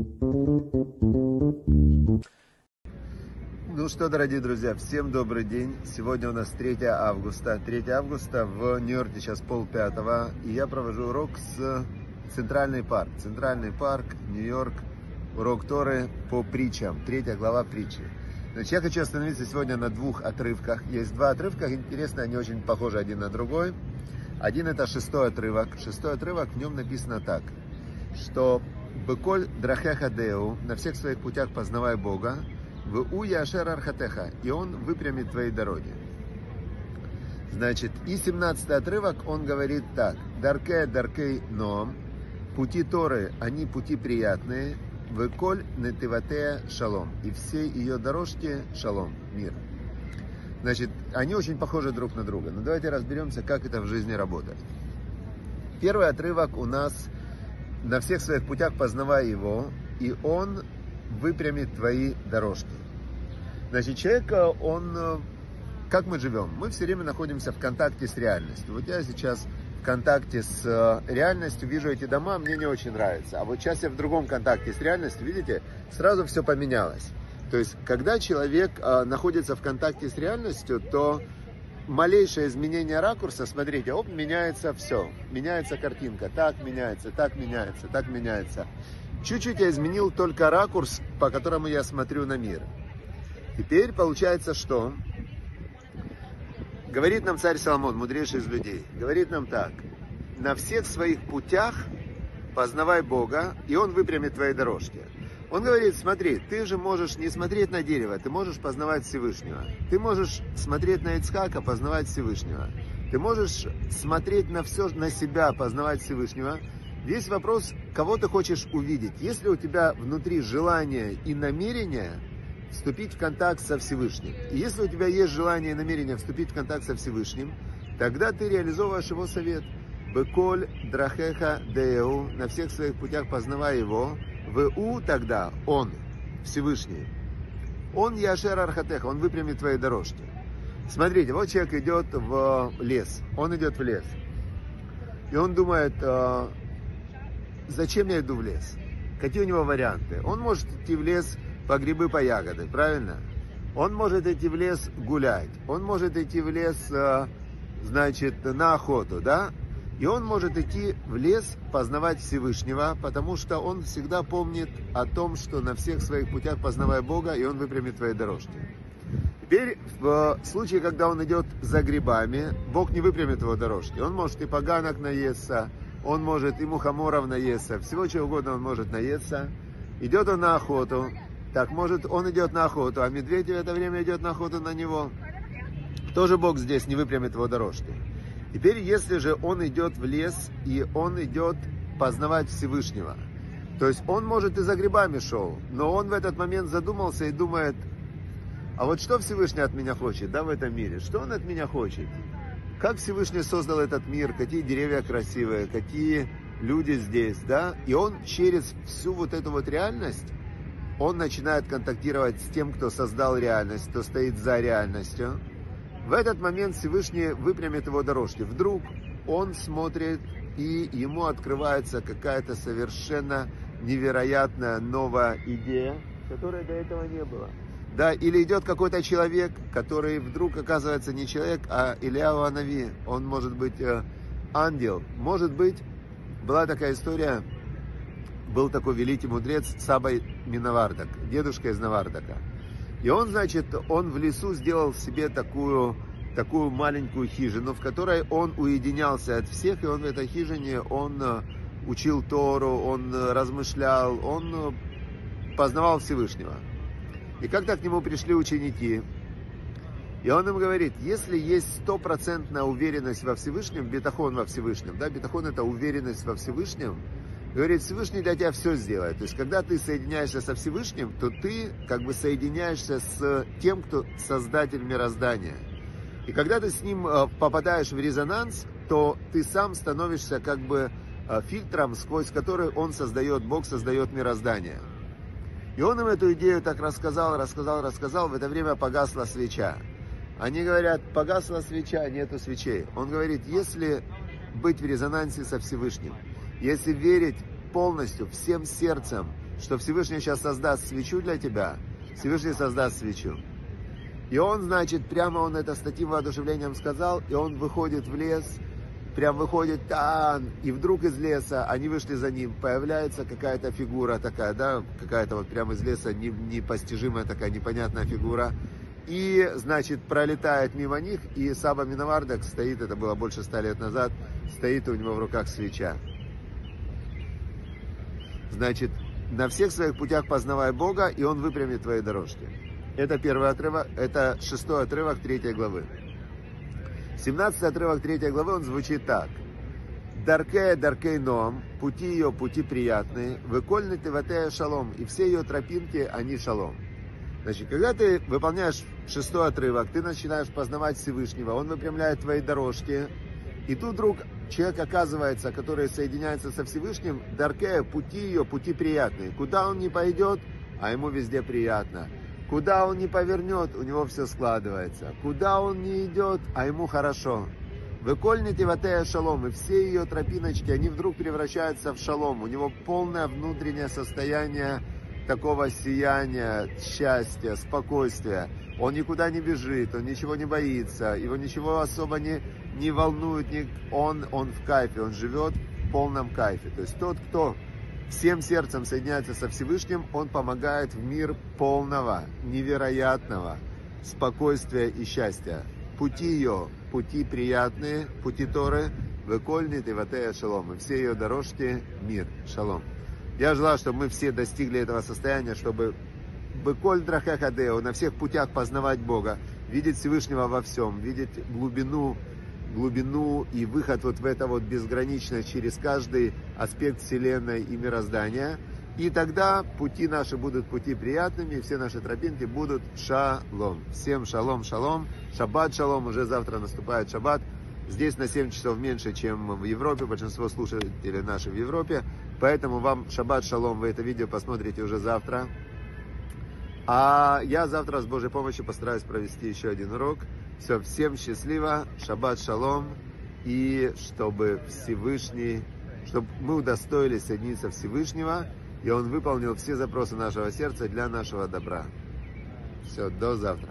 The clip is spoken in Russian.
Ну что, дорогие друзья, всем добрый день. Сегодня у нас 3 августа. 3 августа в Нью-Йорке сейчас пол пятого. И я провожу урок с Центральный парк. Центральный парк, Нью-Йорк. Урок Торы по притчам. Третья глава притчи. Значит, я хочу остановиться сегодня на двух отрывках. Есть два отрывка, интересно, они очень похожи один на другой. Один это шестой отрывок. Шестой отрывок, в нем написано так, что «Беколь драхеха деу, на всех своих путях познавай Бога, в у яшер архатеха, и он выпрямит твои дороги». Значит, и 17 отрывок, он говорит так, «Дарке даркей ном, пути Торы, они пути приятные, Веколь нетиватея шалом. И все ее дорожки шалом, мир. Значит, они очень похожи друг на друга. Но давайте разберемся, как это в жизни работает. Первый отрывок у нас на всех своих путях познавая его, и он выпрямит твои дорожки. Значит, человек, он, как мы живем? Мы все время находимся в контакте с реальностью. Вот я сейчас в контакте с э, реальностью, вижу эти дома, мне не очень нравится. А вот сейчас я в другом контакте с реальностью, видите, сразу все поменялось. То есть, когда человек э, находится в контакте с реальностью, то малейшее изменение ракурса, смотрите, оп, меняется все, меняется картинка, так меняется, так меняется, так меняется. Чуть-чуть я изменил только ракурс, по которому я смотрю на мир. Теперь получается, что Говорит нам царь Соломон, мудрейший из людей, говорит нам так, на всех своих путях познавай Бога, и Он выпрямит твои дорожки. Он говорит, смотри, ты же можешь не смотреть на дерево, ты можешь познавать Всевышнего. Ты можешь смотреть на Ицхака, познавать Всевышнего. Ты можешь смотреть на все, на себя, познавать Всевышнего. Весь вопрос, кого ты хочешь увидеть. Если у тебя внутри желание и намерение, вступить в контакт со Всевышним. И если у тебя есть желание и намерение вступить в контакт со Всевышним, тогда ты реализовываешь его совет. Беколь драхеха деу, на всех своих путях познавай его. В у тогда он, Всевышний. Он яшер архатеха, он выпрямит твои дорожки. Смотрите, вот человек идет в лес, он идет в лес. И он думает, «А, зачем я иду в лес? Какие у него варианты? Он может идти в лес по грибы, по ягоды, правильно? Он может идти в лес гулять, он может идти в лес, э, значит, на охоту, да? И он может идти в лес познавать Всевышнего, потому что он всегда помнит о том, что на всех своих путях познавая Бога, и он выпрямит твои дорожки. Теперь, в случае, когда он идет за грибами, Бог не выпрямит его дорожки. Он может и поганок наесться, он может и мухоморов наесться, всего чего угодно он может наесться. Идет он на охоту, так может он идет на охоту, а медведь в это время идет на охоту на него. Тоже Бог здесь не выпрямит его дорожки. Теперь, если же он идет в лес, и он идет познавать Всевышнего, то есть он, может, и за грибами шел, но он в этот момент задумался и думает, а вот что Всевышний от меня хочет, да, в этом мире? Что он от меня хочет? Как Всевышний создал этот мир, какие деревья красивые, какие люди здесь, да? И он через всю вот эту вот реальность он начинает контактировать с тем, кто создал реальность, кто стоит за реальностью. В этот момент Всевышний выпрямит его дорожки. Вдруг он смотрит, и ему открывается какая-то совершенно невероятная новая идея, которой до этого не было. Да, или идет какой-то человек, который вдруг оказывается не человек, а Ильяу Анави. Он может быть э, ангел. Может быть, была такая история, был такой великий мудрец Сабай Минавардак, дедушка из Навардака. И он, значит, он в лесу сделал себе такую, такую маленькую хижину, в которой он уединялся от всех, и он в этой хижине, он э, учил Тору, он э, размышлял, он э, познавал Всевышнего. И как-то к нему пришли ученики, и он им говорит, если есть стопроцентная уверенность во Всевышнем, бетахон во Всевышнем, да, бетахон это уверенность во Всевышнем, Говорит, Всевышний для тебя все сделает. То есть, когда ты соединяешься со Всевышним, то ты как бы соединяешься с тем, кто создатель мироздания. И когда ты с ним э, попадаешь в резонанс, то ты сам становишься как бы э, фильтром, сквозь который он создает, Бог создает мироздание. И он им эту идею так рассказал, рассказал, рассказал, в это время погасла свеча. Они говорят, погасла свеча, нету свечей. Он говорит, если быть в резонансе со Всевышним, если верить полностью, всем сердцем, что Всевышний сейчас создаст свечу для тебя, Всевышний создаст свечу. И он, значит, прямо он это с таким воодушевлением сказал, и он выходит в лес, прям выходит там, и вдруг из леса, они вышли за ним, появляется какая-то фигура такая, да, какая-то вот прямо из леса непостижимая такая непонятная фигура, и, значит, пролетает мимо них, и Саба Миновардак стоит, это было больше ста лет назад, стоит у него в руках свеча. Значит, на всех своих путях познавай Бога, и Он выпрямит твои дорожки. Это первый отрывок, это шестой отрывок третьей главы. 17 отрывок третьей главы, он звучит так. Даркея даркей ном, пути ее, пути приятные, выкольны ты ватея шалом, и все ее тропинки, они шалом. Значит, когда ты выполняешь шестой отрывок, ты начинаешь познавать Всевышнего, он выпрямляет твои дорожки, и тут вдруг человек оказывается, который соединяется со Всевышним, Даркея, пути ее, пути приятные. Куда он не пойдет, а ему везде приятно. Куда он не повернет, у него все складывается. Куда он не идет, а ему хорошо. Выкольните ватея шалом, и все ее тропиночки, они вдруг превращаются в шалом. У него полное внутреннее состояние такого сияния, счастья, спокойствия. Он никуда не бежит, он ничего не боится, его ничего особо не, не волнует, не, он, он в кайфе, он живет в полном кайфе. То есть тот, кто всем сердцем соединяется со Всевышним, он помогает в мир полного, невероятного спокойствия и счастья. Пути ее, пути приятные, пути Торы, выкольнит и ватея шалом. И все ее дорожки мир, шалом. Я желаю, чтобы мы все достигли этого состояния, чтобы Быколь Драхахадео, на всех путях познавать Бога, видеть Всевышнего во всем, видеть глубину, глубину и выход вот в это вот безграничное через каждый аспект Вселенной и мироздания. И тогда пути наши будут пути приятными, все наши тропинки будут шалом. Всем шалом, шалом. Шаббат шалом, уже завтра наступает шаббат. Здесь на 7 часов меньше, чем в Европе. Большинство слушателей наши в Европе. Поэтому вам шаббат шалом. Вы это видео посмотрите уже завтра. А я завтра с Божьей помощью постараюсь провести еще один урок. Все, всем счастливо. Шаббат шалом. И чтобы Всевышний, чтобы мы удостоились соединиться Всевышнего, и Он выполнил все запросы нашего сердца для нашего добра. Все, до завтра.